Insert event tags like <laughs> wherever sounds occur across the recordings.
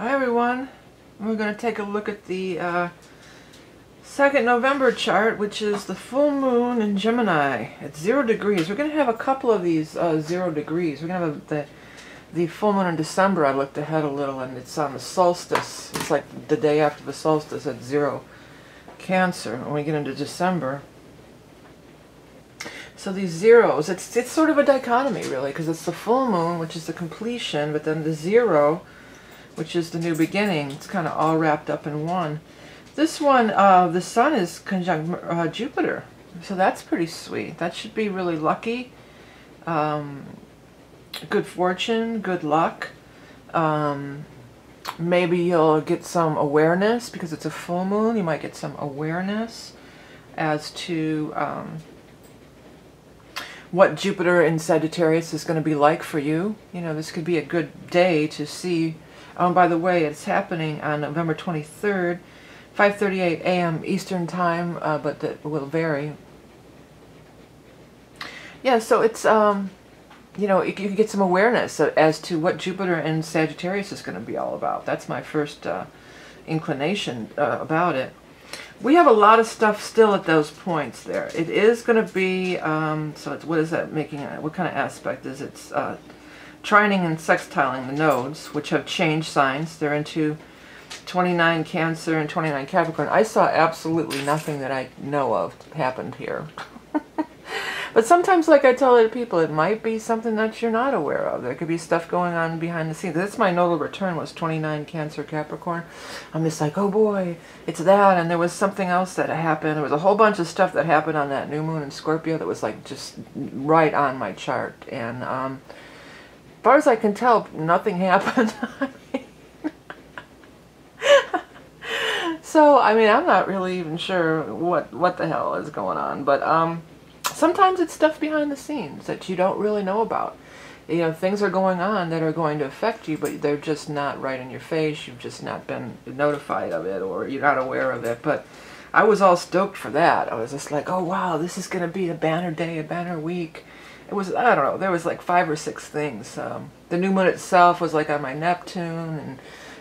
Hi everyone. We're going to take a look at the uh, second November chart, which is the full moon in Gemini at zero degrees. We're going to have a couple of these uh, zero degrees. We're going to have the the full moon in December. I looked ahead a little, and it's on the solstice. It's like the day after the solstice at zero Cancer. When we get into December, so these zeros, it's it's sort of a dichotomy really, because it's the full moon, which is the completion, but then the zero, which is the new beginning. It's kind of all wrapped up in one. This one, uh, the sun is conjunct uh, Jupiter, so that's pretty sweet. That should be really lucky. Um, good fortune, good luck. Um, maybe you'll get some awareness because it's a full moon. You might get some awareness as to um, what Jupiter in Sagittarius is going to be like for you. You know, this could be a good day to see. Oh, by the way, it's happening on November 23rd, 5.38 a.m. Eastern Time, uh, but that will vary. Yeah, so it's, um, you know, you can get some awareness as to what Jupiter and Sagittarius is going to be all about. That's my first uh, inclination uh, about it we have a lot of stuff still at those points there. It is going to be, um, so it's, what is that making, what kind of aspect is it? Trining and sextiling the nodes, which have changed signs. They're into 29 Cancer and 29 Capricorn. I saw absolutely nothing that I know of happened here. <laughs> But sometimes, like I tell other people, it might be something that you're not aware of. There could be stuff going on behind the scenes. That's my nodal return was 29 Cancer Capricorn. I'm just like, oh boy, it's that. And there was something else that happened. There was a whole bunch of stuff that happened on that new moon in Scorpio that was like just right on my chart. And um, far as I can tell, nothing happened. so, I mean, I'm not really even sure what, what the hell is going on. But, um, sometimes it's stuff behind the scenes that you don't really know about. You know, things are going on that are going to affect you, but they're just not right in your face. You've just not been notified of it or you're not aware of it. But I was all stoked for that. I was just like, oh wow, this is going to be a banner day, a banner week. It was, I don't know, there was like five or six things. Um, the new moon itself was like on my Neptune and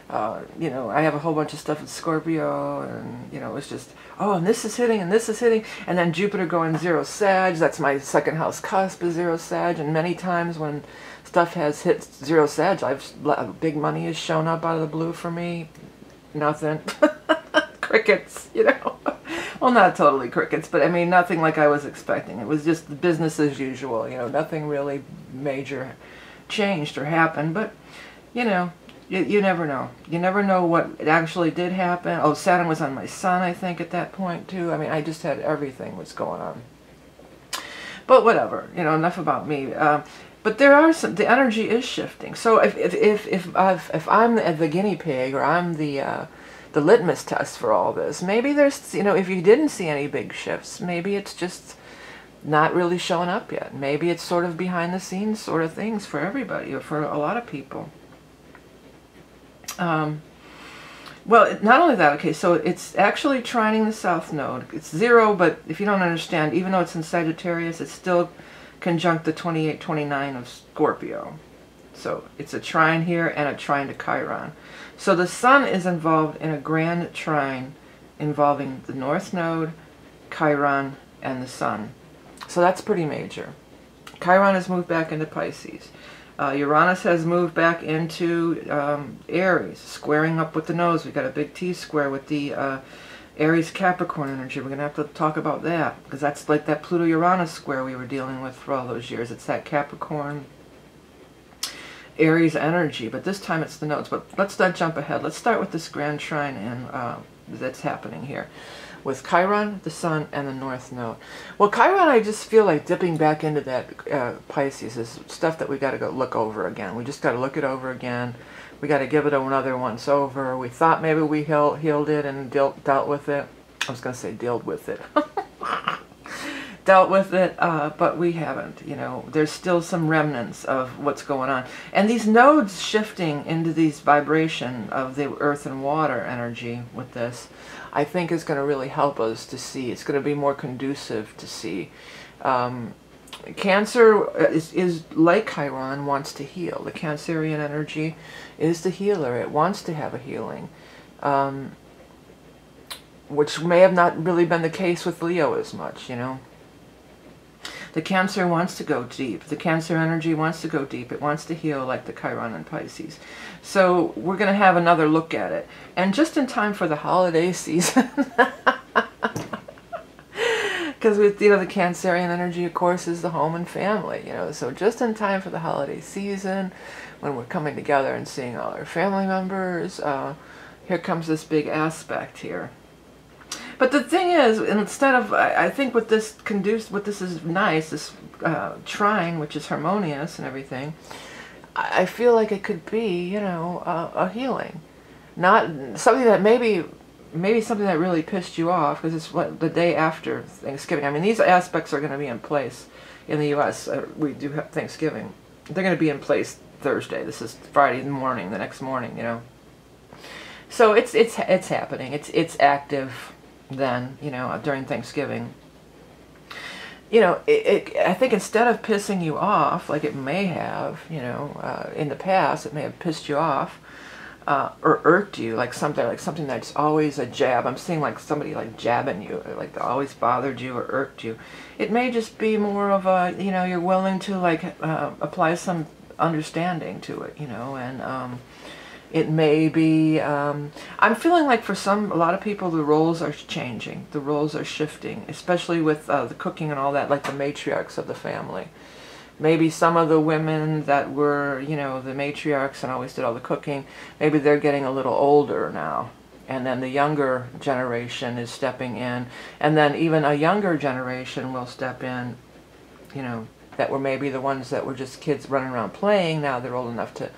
uh, you know, I have a whole bunch of stuff in Scorpio, and, you know, it's just, oh, and this is hitting, and this is hitting, and then Jupiter going zero Sag, that's my second house cusp is zero Sag, and many times when stuff has hit zero Sag, I've, big money has shown up out of the blue for me, nothing, <laughs> crickets, you know, <laughs> well, not totally crickets, but I mean, nothing like I was expecting, it was just business as usual, you know, nothing really major changed or happened, but, you know, you, you never know. You never know what actually did happen. Oh, Saturn was on my sun, I think, at that point, too. I mean, I just had everything was going on. But whatever, you know, enough about me. Um, but there are some, the energy is shifting. So if, if, if, if, I've, if I'm the, the guinea pig or I'm the, uh, the litmus test for all this, maybe there's, you know, if you didn't see any big shifts, maybe it's just not really showing up yet. Maybe it's sort of behind the scenes sort of things for everybody or for a lot of people. Um, well, not only that, okay, so it's actually trining the south node. It's zero, but if you don't understand, even though it's in Sagittarius, it's still conjunct the 28-29 of Scorpio. So it's a trine here and a trine to Chiron. So the sun is involved in a grand trine involving the north node, Chiron, and the sun. So that's pretty major. Chiron has moved back into Pisces. Uh, Uranus has moved back into um, Aries, squaring up with the nodes. We've got a big T-square with the uh, Aries Capricorn energy. We're going to have to talk about that because that's like that Pluto-Uranus square we were dealing with for all those years. It's that Capricorn Aries energy, but this time it's the nodes. But let's not jump ahead. Let's start with this grand trine and uh, that's happening here with Chiron, the Sun, and the North Node. Well, Chiron, I just feel like dipping back into that uh, Pisces is stuff that we got to go look over again. We just got to look it over again. We got to give it another once over. We thought maybe we healed, healed it and dealt, dealt with it. I was going to say dealt with it. <laughs> dealt with it, uh, but we haven't. You know, there's still some remnants of what's going on. And these nodes shifting into these vibration of the earth and water energy with this I think is going to really help us to see. It's going to be more conducive to see. Um, Cancer is, is like Chiron, wants to heal. The Cancerian energy is the healer. It wants to have a healing. Um, which may have not really been the case with Leo as much, you know. The Cancer wants to go deep. The Cancer energy wants to go deep. It wants to heal like the Chiron and Pisces. So we're going to have another look at it. And just in time for the holiday <laughs> season. Because with, you know, the Cancerian energy, of course, is the home and family, you know. So just in time for the holiday season, when we're coming together and seeing all our family members, uh, here comes this big aspect here. But the thing is, instead of, I, think what this conduce, what this is nice, this uh, trine, which is harmonious and everything, I, I feel like it could be, you know, a, a healing. Not something that maybe maybe something that really pissed you off because it's what the day after Thanksgiving. I mean, these aspects are going to be in place in the U.S. Uh, we do have Thanksgiving. They're going to be in place Thursday. This is Friday morning, the next morning, you know. So it's it's it's happening. It's it's active then, you know, during Thanksgiving. You know, it, it, I think instead of pissing you off, like it may have, you know, uh, in the past, it may have pissed you off uh, or irked you, like something like something that's always a jab. I'm seeing like somebody like jabbing you, like always bothered you or irked you. It may just be more of a, you know, you're willing to like uh, apply some understanding to it, you know, and um, it may be, um, I'm feeling like for some, a lot of people, the roles are changing. The roles are shifting, especially with uh, the cooking and all that, like the matriarchs of the family. Maybe some of the women that were, you know, the matriarchs and always did all the cooking, maybe they're getting a little older now. And then the younger generation is stepping in. And then even a younger generation will step in, you know, that were maybe the ones that were just kids running around playing. Now they're old enough to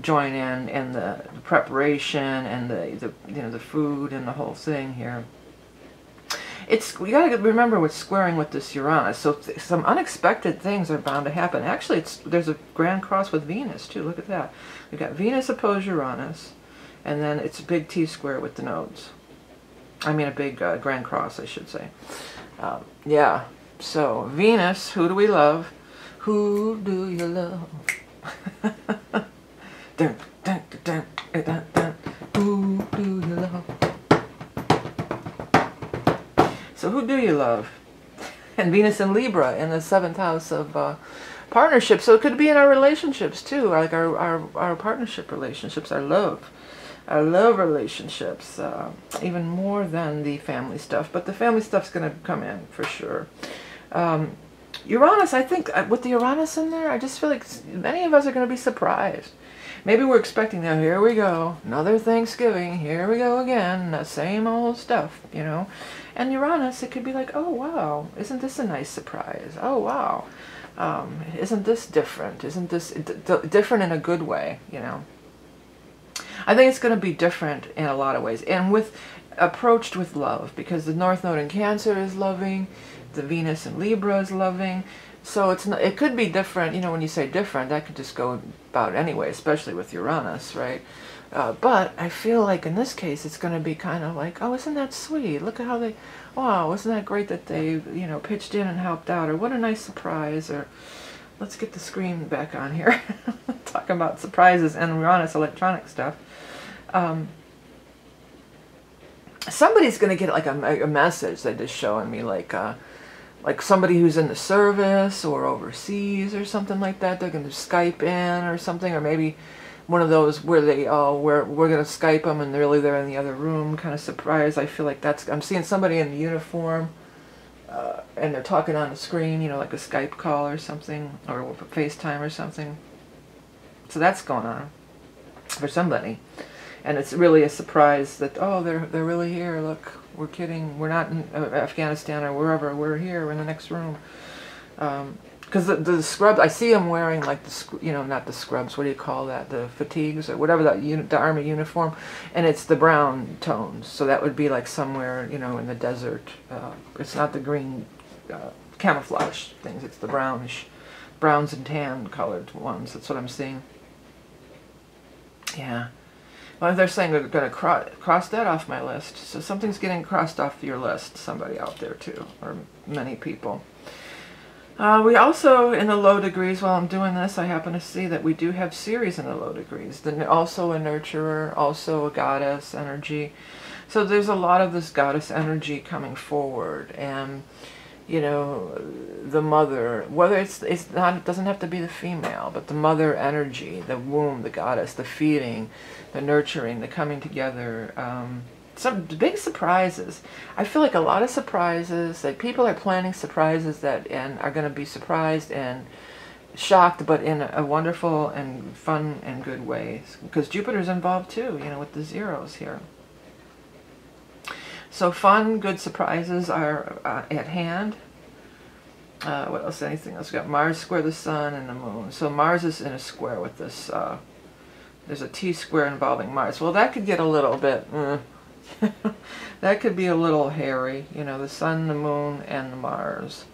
join in in the, preparation and the, the you know the food and the whole thing here. It's we got to remember what's squaring with this Uranus. So th some unexpected things are bound to happen. Actually, it's there's a grand cross with Venus too. Look at that. We've got Venus opposed Uranus, and then it's a big T square with the nodes. I mean a big uh, grand cross, I should say. Um, yeah. So Venus, who do we love? Who do you love? <laughs> dun, dun, dun, dun, dun, Who do you love? So who do you love? <laughs> And Venus and Libra in the seventh house of uh, partnership. So it could be in our relationships too, like our, our, our partnership relationships, our love. Our love relationships, uh, even more than the family stuff. But the family stuff's going to come in for sure. Um, Uranus, I think, uh, with the Uranus in there, I just feel like many of us are going to be surprised. Maybe we're expecting, now here we go, another Thanksgiving, here we go again, the same old stuff, you know. And Uranus, it could be like, oh wow, isn't this a nice surprise? Oh wow, um, isn't this different? Isn't this different in a good way, you know? I think it's going to be different in a lot of ways, and with approached with love, because the North Node in Cancer is loving, the Venus in Libra is loving. So it's not, it could be different, you know, when you say different, that could just go about anyway, especially with Uranus, right? Uh, but I feel like in this case, it's going to be kind of like, oh, isn't that sweet? Look at how they, wow, isn't that great that they, you know, pitched in and helped out, or what a nice surprise, or let's get the screen back on here, <laughs> talking about surprises and Uranus electronic stuff. Um, somebody's going to get like a, a message that is showing me like, uh, like somebody who's in the service or overseas or something like that. They're going to Skype in or something, or maybe one of those where they oh we're we're going to Skype them and really they're in the other room, kind of surprise. I feel like that's I'm seeing somebody in the uniform. Uh, and they're talking on the screen, you know, like a Skype call or something, or FaceTime or something. So that's going on for somebody and it's really a surprise that oh they're they're really here look we're kidding we're not in uh, Afghanistan or wherever we're here we're in the next room. Because um, the, the scrubs I see them wearing like the you know not the scrubs what do you call that the fatigues or whatever that the army uniform and it's the brown tones. So that would be like somewhere you know in the desert uh, it's not the green uh, camouflage things it's the brownish browns and tan colored ones that's what I'm seeing. Yeah well, they're saying they're going to cro cross that off my list. So something's getting crossed off your list, somebody out there too, or many people. Uh, we also, in the low degrees, while I'm doing this, I happen to see that we do have Ceres in the low degrees. Then also a nurturer, also a goddess energy. So there's a lot of this goddess energy coming forward. And, you know, the mother, whether it's, it's not, it doesn't have to be the female, but the mother energy, the womb, the goddess, the feeding, the nurturing, the coming together, um, some big surprises. I feel like a lot of surprises, like people are planning surprises that and are going to be surprised and shocked, but in a wonderful and fun and good ways. Because Jupiter's involved too, you know, with the zeros here. So fun, good surprises are uh, at hand. Uh, what else? Anything else? We got Mars square the Sun and the Moon. So Mars is in a square with this. Uh, there's a T square involving Mars. Well, that could get a little bit. Mm, <laughs> that could be a little hairy, you know, the sun, the moon, and the Mars.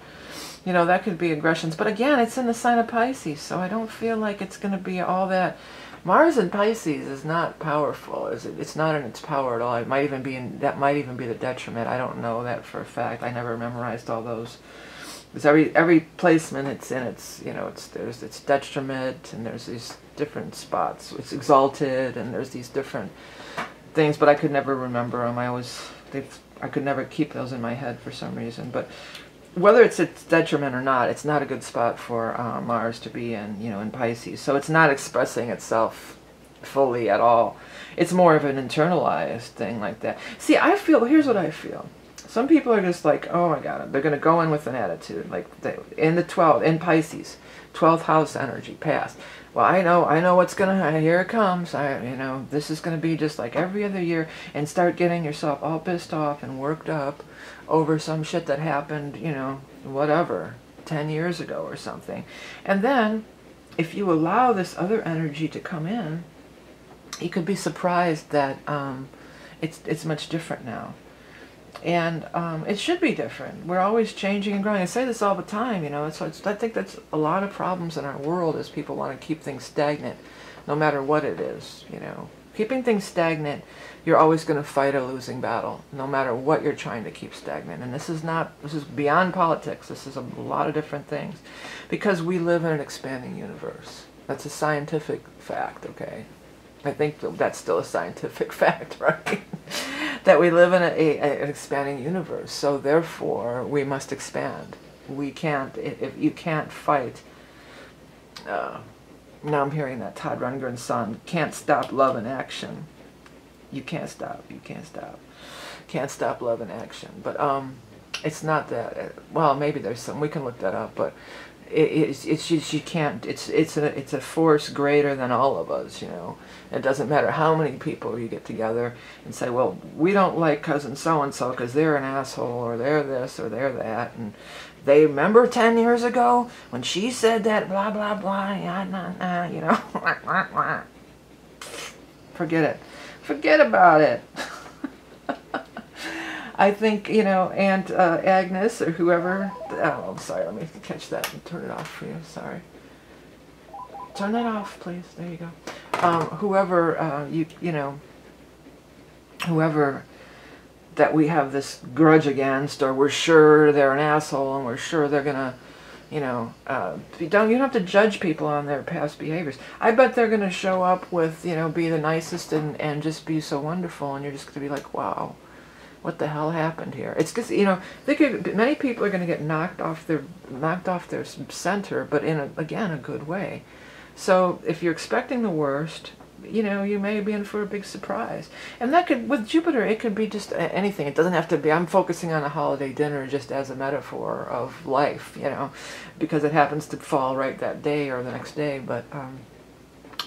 You know, that could be aggressions. But again, it's in the sign of Pisces, so I don't feel like it's going to be all that. Mars in Pisces is not powerful. Is it? It's not in its power at all. It might even be in, that might even be the detriment. I don't know that for a fact. I never memorized all those. Because every every placement it's in, it's you know, it's there's it's detriment and there's these different spots. It's exalted and there's these different things, but I could never remember them. I always, I could never keep those in my head for some reason. But whether it's its detriment or not, it's not a good spot for uh, Mars to be in, you know, in Pisces. So it's not expressing itself fully at all. It's more of an internalized thing like that. See, I feel, here's what I feel. Some people are just like, oh my God, they're going to go in with an attitude. Like they, in the 12th, in Pisces, 12th house energy, past well, I know, I know what's gonna, here it comes, I, you know, this is gonna be just like every other year, and start getting yourself all pissed off and worked up over some shit that happened, you know, whatever, 10 years ago or something. And then, if you allow this other energy to come in, you could be surprised that um, it's, it's much different now and um, it should be different. We're always changing and growing. I say this all the time, you know. So I think that's a lot of problems in our world is people want to keep things stagnant, no matter what it is. You know, keeping things stagnant, you're always going to fight a losing battle, no matter what you're trying to keep stagnant. And this is not. This is beyond politics. This is a lot of different things, because we live in an expanding universe. That's a scientific fact. Okay, I think that's still a scientific <laughs> fact, right? That we live in a, a, an expanding universe. So therefore, we must expand. We can't, if you can't fight, uh, now I'm hearing that Todd Rundgren's song, can't stop love in action. You can't stop, you can't stop. Can't stop love in action. But um, it's not that, well, maybe there's some, we can look that up, but it's, it's just, you can't, it's, it's, a, it's a force greater than all of us, you know. It doesn't matter how many people you get together and say, well, we don't like cousin so-and-so because they're an asshole or they're this or they're that. And they remember 10 years ago when she said that blah, blah, blah, nah, nah, you know. <laughs> Forget it. Forget about it. <laughs> I think, you know, Aunt uh, Agnes or whoever, oh, I'm sorry, let me catch that and turn it off for you, sorry. Turn that off, please, there you go. Um, whoever, uh, you, you know, whoever that we have this grudge against, or we're sure they're an asshole and we're sure they're gonna, you know, uh, you don't you don't have to judge people on their past behaviors. I bet they're gonna show up with, you know, be the nicest and and just be so wonderful, and you're just gonna be like, wow, what the hell happened here? It's just you know, many people are going to get knocked off their knocked off their center, but in a, again a good way. So if you're expecting the worst, you know, you may be in for a big surprise. And that could, with Jupiter, it could be just anything. It doesn't have to be, I'm focusing on a holiday dinner just as a metaphor of life, you know, because it happens to fall right that day or the next day. But, um,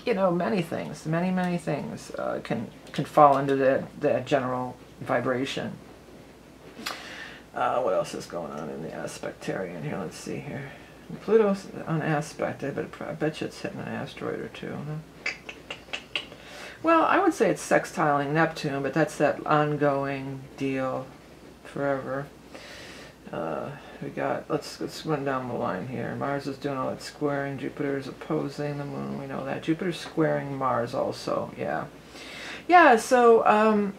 you know, many things, many, many things uh, can, can fall into that, that general vibration. Uh, what else is going on in the aspectarian here? Let's see here. Pluto's on aspect, I bet, I bet you it's hitting an asteroid or two. Huh? Well, I would say it's sextiling Neptune, but that's that ongoing deal forever. Uh, we got, let's, let's run down the line here. Mars is doing all that squaring, Jupiter is opposing the moon, we know that. Jupiter's squaring Mars also, yeah. Yeah, so, um,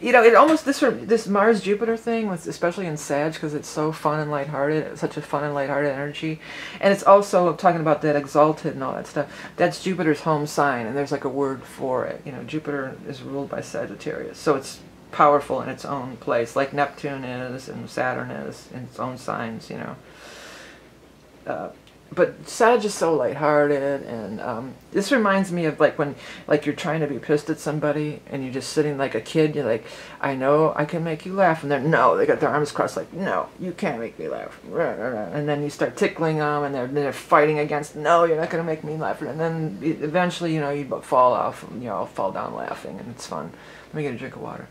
you know, it almost this this Mars Jupiter thing was especially in Sag because it's so fun and lighthearted. It's such a fun and lighthearted energy, and it's also talking about that exalted and all that stuff. That's Jupiter's home sign, and there's like a word for it. You know, Jupiter is ruled by Sagittarius, so it's powerful in its own place, like Neptune is and Saturn is in its own signs. You know. Uh, but Sag is so lighthearted, and um, this reminds me of like when like you're trying to be pissed at somebody, and you're just sitting like a kid. You're like, I know I can make you laugh, and they're no, they got their arms crossed, like no, you can't make me laugh. And then you start tickling them, and they're they're fighting against, no, you're not gonna make me laugh. And then eventually, you know, you fall off, you know, fall down laughing, and it's fun. Let me get a drink of water.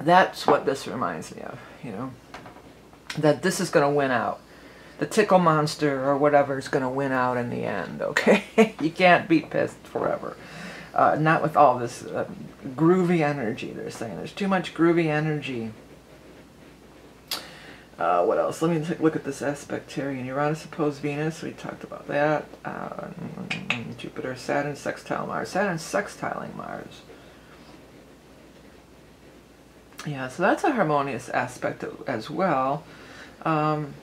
That's what this reminds me of, you know that this is going to win out. The tickle monster or whatever is going to win out in the end, <laughs> okay? you can't be pissed forever. Uh, not with all this uh, groovy energy, they're saying. There's too much groovy energy. Uh, what else? Let me look at this aspect here. In Uranus opposed Venus, we talked about that. Uh, Jupiter, Saturn, sextile Mars. Saturn sextiling Mars. Yeah, so that's a harmonious aspect as well. Um,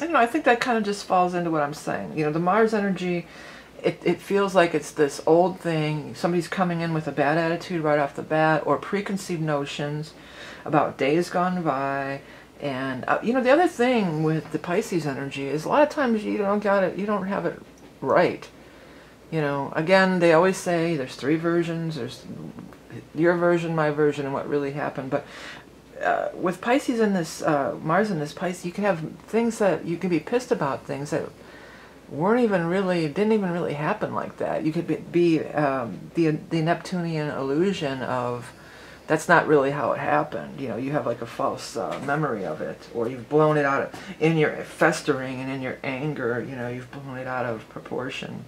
I know, I think that kind of just falls into what I'm saying. You know, the Mars energy, it, it feels like it's this old thing. Somebody's coming in with a bad attitude right off the bat or preconceived notions about days gone by. And, uh, you know, the other thing with the Pisces energy is a lot of times you don't got it, you don't have it right. You know, again, they always say there's three versions. There's your version, my version, and what really happened. But uh, with Pisces and this uh, Mars in this Pisces, you can have things that you can be pissed about things that weren't even really didn't even really happen like that. You could be, be um, the the Neptunian illusion of that's not really how it happened. You know, you have like a false uh, memory of it, or you've blown it out of, in your festering and in your anger. You know, you've blown it out of proportion,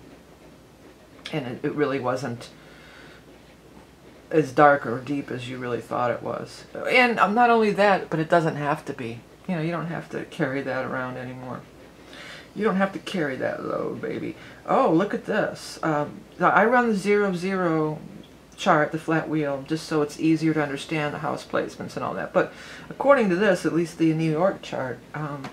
and it, it really wasn't as dark or deep as you really thought it was. And um, not only that, but it doesn't have to be. You know, you don't have to carry that around anymore. You don't have to carry that load, baby. Oh, look at this. Um, I run the zero zero chart, the flat wheel, just so it's easier to understand the house placements and all that. But according to this, at least the New York chart, um,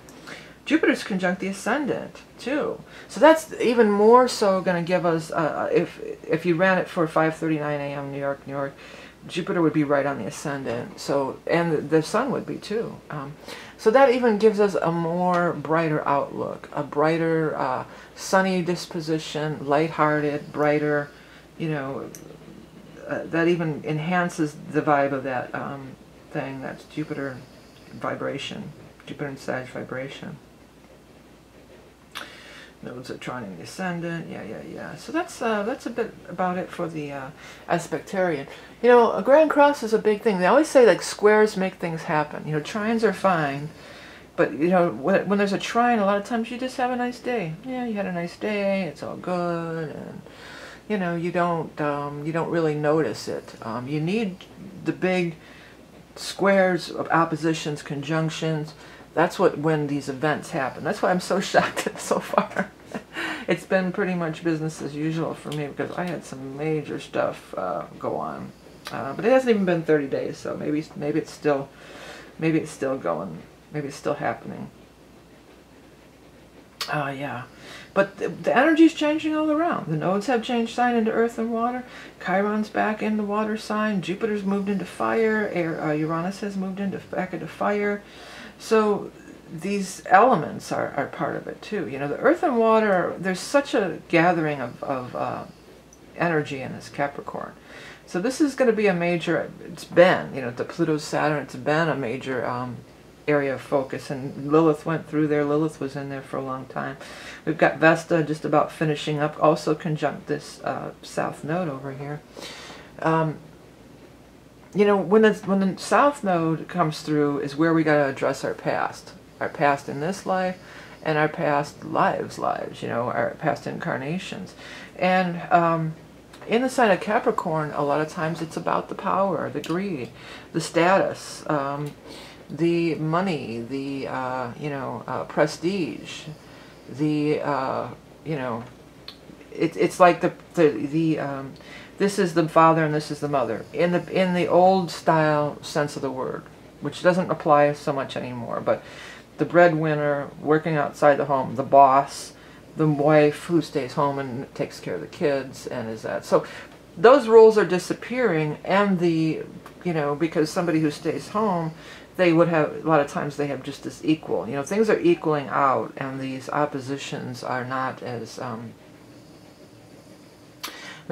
Jupiter's conjunct the ascendant too. So that's even more so going to give us, uh, if if you ran it for 5.39 a.m. New York, New York, Jupiter would be right on the ascendant. So, and the sun would be too. Um, so that even gives us a more brighter outlook, a brighter, uh, sunny disposition, lighthearted, brighter, you know, uh, that even enhances the vibe of that um, thing, that's Jupiter vibration, Jupiter and Sag vibration nodes are in the ascendant. Yeah, yeah, yeah. So that's uh, that's a bit about it for the uh, aspectarian. You know, a grand cross is a big thing. They always say like squares make things happen. You know, trines are fine, but you know when, when there's a trine, a lot of times you just have a nice day. Yeah, you had a nice day. It's all good, and you know you don't um, you don't really notice it. Um, you need the big squares of oppositions, conjunctions that's what when these events happen. That's why I'm so <laughs> shocked so far <laughs> it's been pretty much business as usual for me because I had some major stuff uh, go on. Uh, but it hasn't even been 30 days, so maybe maybe it's still maybe it's still going. Maybe it's still happening. Oh, uh, yeah. But the, the energy's changing all around. The nodes have changed sign into earth and water. Chiron's back in the water sign. Jupiter's moved into fire. Air, uh, Uranus has moved into back into fire. So these elements are, are part of it too. You know, the earth and water, there's such a gathering of, of uh, energy in this Capricorn. So this is going to be a major, it's been, you know, the Pluto Saturn, it's been a major um, area of focus. And Lilith went through there. Lilith was in there for a long time. We've got Vesta just about finishing up, also conjunct this uh, south node over here. Um, you know, when the, when the south node comes through is where we got to address our past. Our past in this life and our past lives, lives, you know, our past incarnations. And um, in the sign of Capricorn, a lot of times it's about the power, the greed, the status, um, the money, the, uh, you know, uh, prestige, the, uh, you know, it, it's like the, the, the um, this is the father and this is the mother in the in the old style sense of the word, which doesn't apply so much anymore. But the breadwinner working outside the home, the boss, the wife who stays home and takes care of the kids, and is that so? Those roles are disappearing, and the you know because somebody who stays home they would have a lot of times they have just as equal you know things are equaling out and these oppositions are not as um,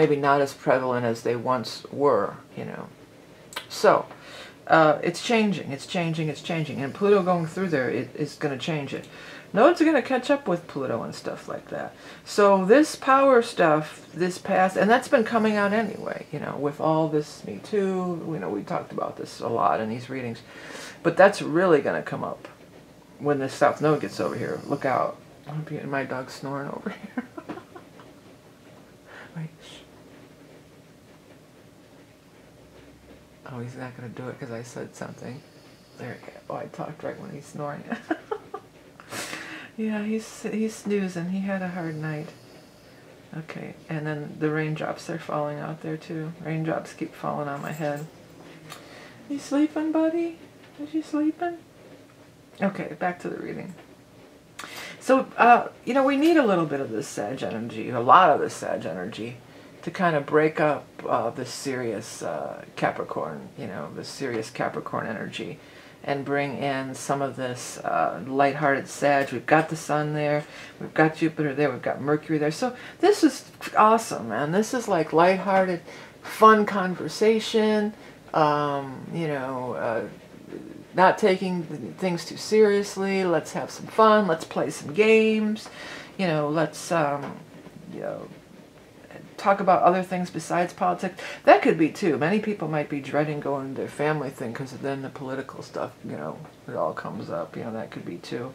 maybe not as prevalent as they once were, you know. So, uh, it's changing, it's changing, it's changing. And Pluto going through there it, is going to change it. Nodes are going to catch up with Pluto and stuff like that. So this power stuff, this past, and that's been coming out anyway, you know, with all this Me Too, you know, we talked about this a lot in these readings. But that's really going to come up when this South Node gets over here. Look out. My dog's snoring over here. <laughs> Oh, he's not going to do it because I said something. There. Oh, I talked right when he's snoring. <laughs> yeah, he's he's snoozing. He had a hard night. Okay, and then the raindrops are falling out there too. Raindrops keep falling on my head. You sleeping, buddy? Is you sleeping? Okay, back to the reading. So, uh, you know, we need a little bit of this Sag energy, a lot of this Sag energy, to kind of break up uh, this serious uh, Capricorn, you know, the serious Capricorn energy, and bring in some of this uh, lighthearted Sag. We've got the Sun there, we've got Jupiter there, we've got Mercury there. So this is awesome, man. This is like lighthearted, fun conversation. Um, you know uh, not taking things too seriously. Let's have some fun. Let's play some games. You know, let's um, you know talk about other things besides politics. That could be too. Many people might be dreading going to their family thing because then the political stuff, you know, it all comes up. You know, that could be too.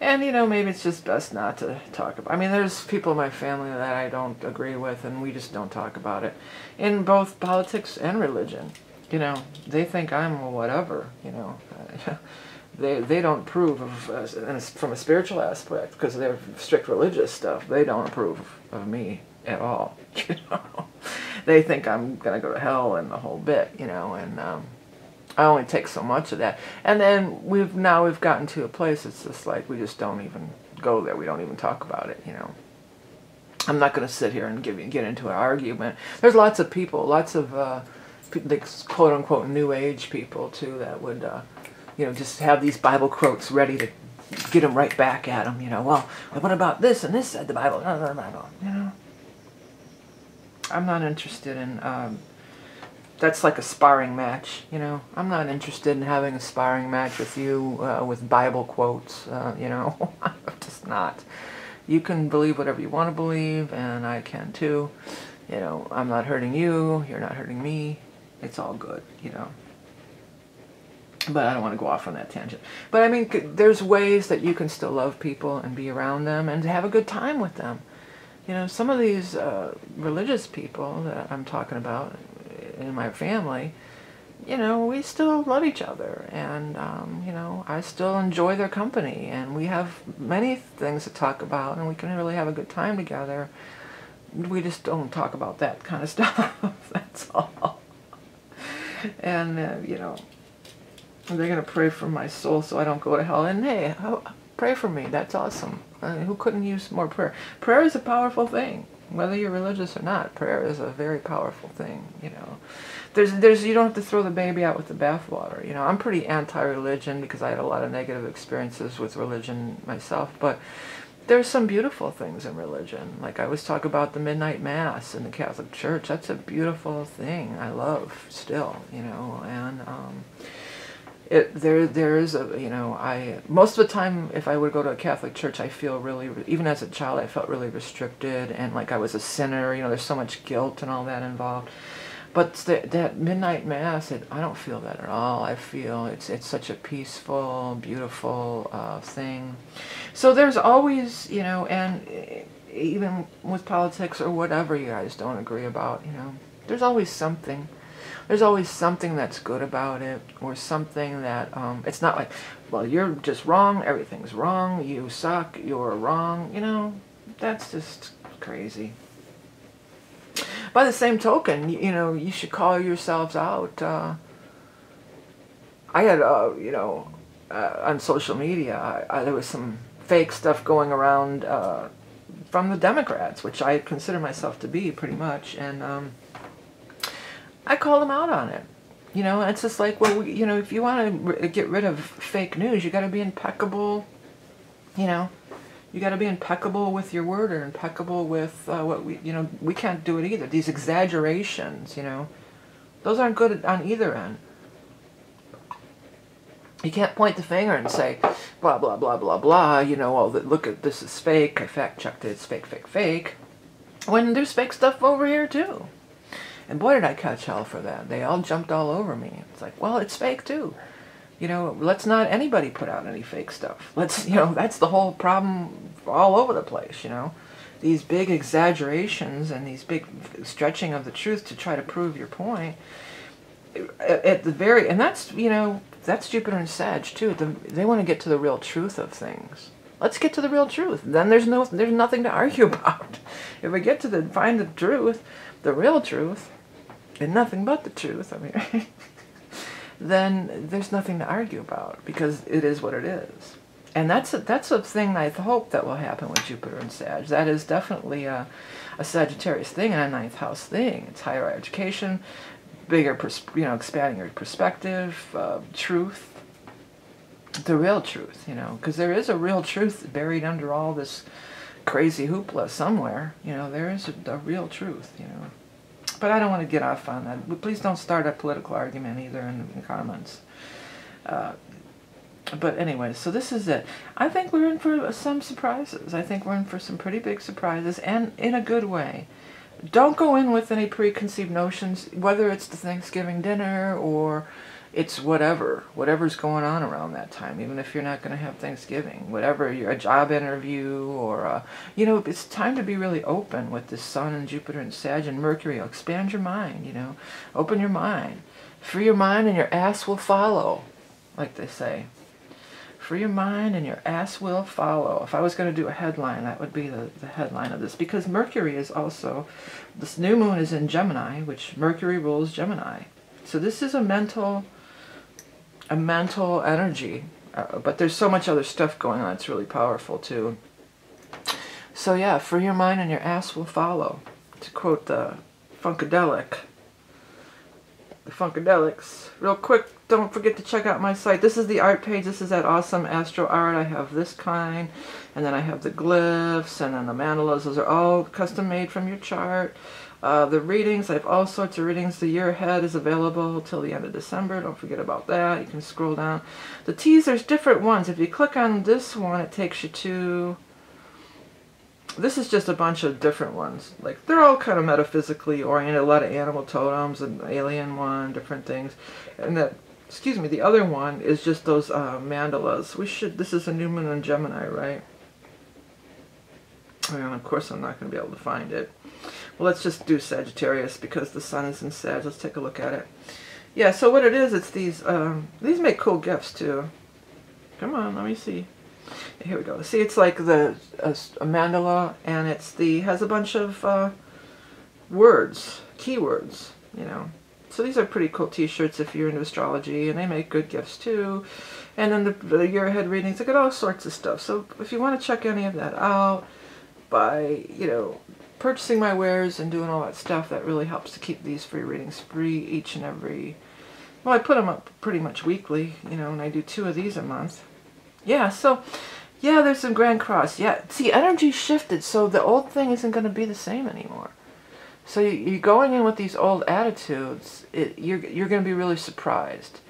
And you know, maybe it's just best not to talk about. I mean, there's people in my family that I don't agree with, and we just don't talk about it in both politics and religion you know, they think I'm whatever, you know. <laughs> they they don't approve of, uh, from a spiritual aspect, because they're strict religious stuff, they don't approve of me at all, <laughs> you know. they think I'm going to go to hell and the whole bit, you know, and um, I only take so much of that. And then we've now we've gotten to a place it's just like we just don't even go there. We don't even talk about it, you know. I'm not going to sit here and give get into an argument. There's lots of people, lots of uh, quote unquote new age people too that would, uh, you know, just have these Bible quotes ready to get them right back at them. You know, well, what about this and this said the Bible? No, the Bible. You know, I'm not interested in. Um, that's like a sparring match. You know, I'm not interested in having a sparring match with you uh, with Bible quotes. Uh, you know, <laughs> I'm just not. You can believe whatever you want to believe, and I can too. You know, I'm not hurting you. You're not hurting me it's all good, you know. But I don't want to go off on that tangent. But I mean, there's ways that you can still love people and be around them and have a good time with them. You know, some of these uh, religious people that I'm talking about in my family, you know, we still love each other, and um, you know, I still enjoy their company, and we have many things to talk about, and we can really have a good time together. We just don't talk about that kind of <laughs> stuff. That's all and uh, you know they're gonna pray for my soul so I don't go to hell. And hey, pray for me. That's awesome. I mean, who couldn't use more prayer? Prayer is a powerful thing, whether you're religious or not. Prayer is a very powerful thing. You know, there's there's you don't have to throw the baby out with the bathwater. You know, I'm pretty anti-religion because I had a lot of negative experiences with religion myself, but there's some beautiful things in religion. Like I always talk about the midnight mass in the Catholic Church. That's a beautiful thing. I love still, you know, and um, it there there is a you know I most of the time if I would go to a Catholic church I feel really even as a child I felt really restricted and like I was a sinner. You know, there's so much guilt and all that involved. But the, that midnight mass, it, I don't feel that at all. I feel it's it's such a peaceful, beautiful uh, thing. So there's always, you know, and even with politics or whatever you guys don't agree about, you know, there's always something. There's always something that's good about it, or something that um, it's not like, well, you're just wrong. Everything's wrong. You suck. You're wrong. You know, that's just crazy. by the same token, you, you know, you should call yourselves out. Uh, I had, uh, you know, uh, on social media, I, I, there was some fake stuff going around uh, from the Democrats, which I consider myself to be pretty much, and um, I called them out on it. You know, it's just like, well, you know, if you want to get rid of fake news, you got to be impeccable. You know, you got to be impeccable with your word or impeccable with uh, what we, you know, we can't do it either. These exaggerations, you know, those aren't good on either end. You can't point the finger and say, blah, blah, blah, blah, blah, you know, all oh, look at this is fake, I fact checked it, it's fake, fake, fake. When there's fake stuff over here too. And boy, did I catch hell for that. They all jumped all over me. It's like, well, it's fake too. You know, let's not anybody put out any fake stuff. <laughs> Let's, you know, that's the whole problem all over the place, you know. These big exaggerations and these big stretching of the truth to try to prove your point. At the very, and that's, you know, that's Jupiter and Sag too. The, they want to get to the real truth of things. Let's get to the real truth. Then there's no, there's nothing to <laughs> argue about. If we get to the, find the truth, the real truth, and nothing but the truth, I mean, <laughs> then there's nothing to argue about because it is what it is. And that's a, that's a thing I hope that will happen with Jupiter and Sag. That is definitely a, a Sagittarius thing and a ninth house thing. It's higher education, bigger, you know, expanding your perspective, uh, truth, the real truth, you know, because there is a real truth buried under all this crazy hoopla somewhere. You know, there is a, a real truth, you know. But I don't want to get off on that. Please don't start a political argument either in the comments. Uh, but anyway, so this is it. I think we're in for some surprises. I think we're in for some pretty big surprises, and in a good way. Don't go in with any preconceived notions, whether it's the Thanksgiving dinner or it's whatever, whatever's going on around that time, even if you're not going to have Thanksgiving, whatever, you're a job interview or, a, you know, it's time to be really open with the Sun and Jupiter and Sag and Mercury. Expand your mind, you know, open your mind. Free your mind and your ass will follow, like they say. Free your mind and your ass will follow. If I was going to do a headline, that would be the, the headline of this. Because Mercury is also, this new moon is in Gemini, which Mercury rules Gemini. So this is a mental a mental energy. Uh, but there's so much other stuff going on. It's really powerful too. So yeah, free your mind and your ass will follow. To quote the Funkadelic. The Funkadelics. Real quick, don't forget to check out my site. This is the art page. This is that awesome Astro Art. I have this kind. And then I have the glyphs and then the mandalas. Those are all custom made from your chart. Uh, the readings, I have all sorts of readings. The year ahead is available till the end of December. Don't forget about that. You can scroll down. The teasers, different ones. If you click on this one, it takes you to... This is just a bunch of different ones. Like, they're all kind of metaphysically oriented. A lot of animal totems, and alien one, different things. And that, excuse me, the other one is just those uh, mandalas. We should, this is a new moon in Gemini, right? And of course I'm not going to be able to find it. Well, let's just do Sagittarius because the sun is in Sag. Let's take a look at it. Yeah, so what it is, it's these, um, these make cool gifts too. Come on, let me see. Here we go. See, it's like the a, a mandala, and it's the has a bunch of uh, words, keywords, you know. So these are pretty cool t-shirts if you're into astrology, and they make good gifts too. And then the, the year ahead readings, they get all sorts of stuff. So if you want to check any of that out by, you know, purchasing my wares and doing all that stuff, that really helps to keep these free readings free each and every... Well, I put them up pretty much weekly, you know, and I do two of these a month. Yeah, so, yeah, there's some Grand Cross. Yeah, see, energy shifted, so the old thing isn't going to be the same anymore. So you're going in with these old attitudes, it, you're, you're going to be really surprised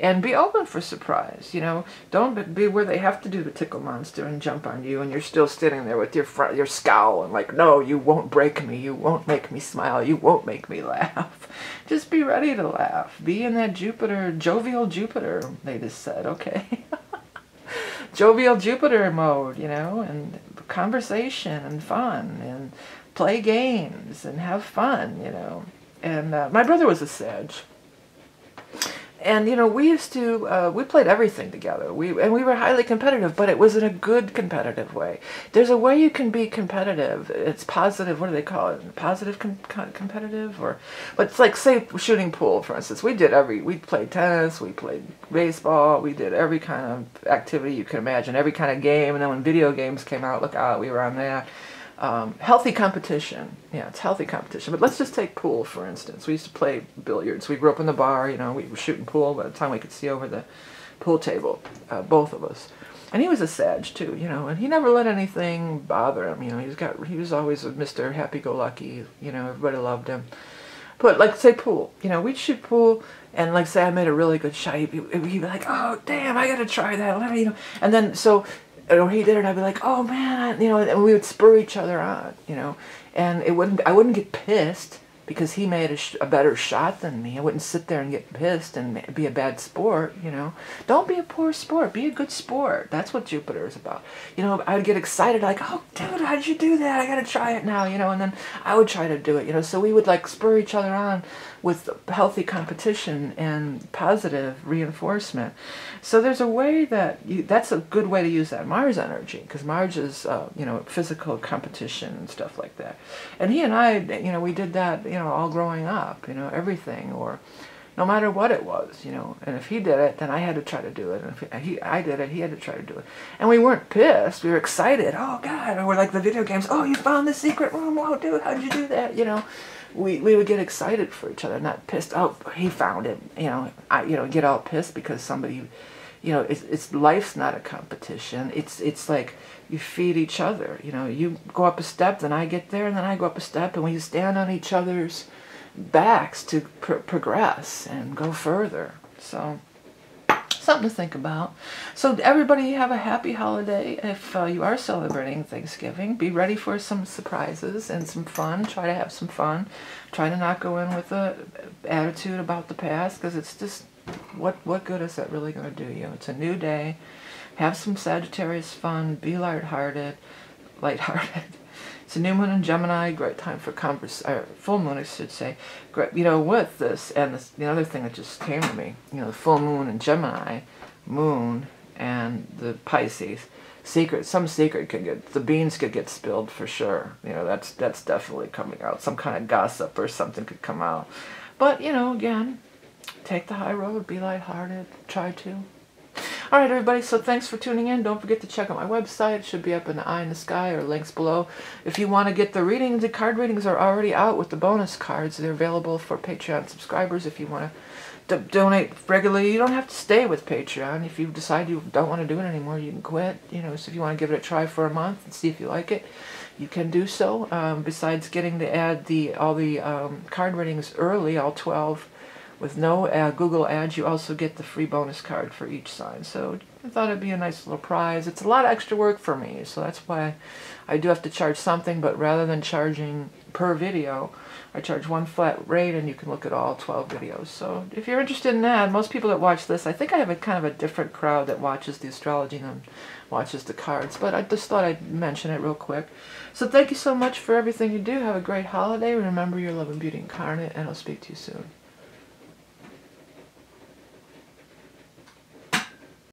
and be open for surprise. You know, don't be where they have to do the tickle monster and jump on you, and you're still sitting there with your your scowl and like, no, you won't break me, you won't make me smile, you won't make me laugh. <laughs> Just be ready to laugh. Be in that Jupiter, jovial Jupiter. They just said, okay. <laughs> jovial Jupiter mode, you know, and conversation and fun and play games and have fun, you know. And uh, my brother was a Sag and you know we used to uh, we played everything together. We and we were highly competitive but it was in a good competitive way. There's a way you can be competitive. It's positive what do they call it? Positive com- competitive or but it's like say shooting pool for instance. We did every we played tennis we played baseball we did every kind of activity you can imagine every kind of game. And then when video games came out look out we were on that um, healthy competition. Yeah, it's healthy competition. But let's just take pool, for instance. We used to play billiards. We grew up in the bar, you know, we were shooting pool by the time we could see over the pool table, uh, both of us. And he was a Sag too, you know, and he never let anything bother him, you know. He's got he was always a Mr. Happy Go Lucky, you know, everybody loved him. But like say pool, you know, we'd shoot pool and like say I made a really good shot, he'd be, he'd be like, oh damn, I gotta try that. You know. And then so or he did it, I'd be like, oh man, you know, and we would spur each other on, you know, and it wouldn't, I wouldn't get pissed because he made a, a better shot than me. I wouldn't sit there and get pissed and be a bad sport, you know. Don't be a poor sport. Be a good sport. That's what Jupiter is about. You know, I would get excited like, oh, dude, how'd you do that? I got to try it now, you know, and then I would try to do it, you know. So we would like spur each other on with healthy competition and positive reinforcement. So there's a way that you, that's a good way to use that Mars energy because Mars is, uh, you know, physical competition and stuff like that. And he and I, you know, we did that, you know, all growing up, you know, everything or no matter what it was, you know. And if he did it, then I had to try to do it. And if he, I did it, he had to try to do it. And we weren't pissed. We were excited. Oh God! Or we're like the video games. Oh, you found the secret room. Oh, dude, how'd you do that? You know we, we would get excited for each other, not pissed. Oh, he found it. You know, I you know get all pissed because somebody, you know, it's, it's life's not a competition. It's it's like you feed each other. You know, you go up a step, then I get there, and then I go up a step, and we stand on each other's backs to pr- progress and go further. So something to think about. So everybody have a happy holiday. If uh, you are celebrating Thanksgiving, be ready for some surprises and some fun. Try to have some fun. Try to not go in with a attitude about the past because it's just what what good is that really going to do you? It's a new day. Have some Sagittarius fun. Be lighthearted. Lighthearted. <laughs> It's a new moon in Gemini, great time for converse, full moon, I should say. Great, you know, with this, and this, the other thing that just came to me, you know, the full moon in Gemini, moon, and the Pisces, secret, some secret could get, the beans could get spilled for sure. You know, that's, that's definitely coming out. Some kind of gossip or something could come out. But, you know, again, take the high road, be lighthearted, try to. All right, everybody, so thanks for tuning in. Don't forget to check out my website. It should be up in the eye in the sky or links below. If you want to get the readings, the card readings are already out with the bonus cards. They're available for Patreon subscribers if you want to donate regularly. You don't have to stay with Patreon. If you decide you don't want to do it anymore, you can quit. You know, so if you want to give it a try for a month and see if you like it, you can do so. Um, besides getting to add the all the um, card readings early, all 12 with no uh, Google ads, you also get the free bonus card for each sign. So I thought it'd be a nice little prize. It's a lot of extra work for me, so that's why I do have to charge something, but rather than charging per video, I charge one flat rate and you can look at all 12 videos. So if you're interested in that, most people that watch this, I think I have a kind of a different crowd that watches the astrology than watches the cards, but I just thought I'd mention it real quick. So thank you so much for everything you do. Have a great holiday. Remember you're love and beauty incarnate, and I'll speak to you soon.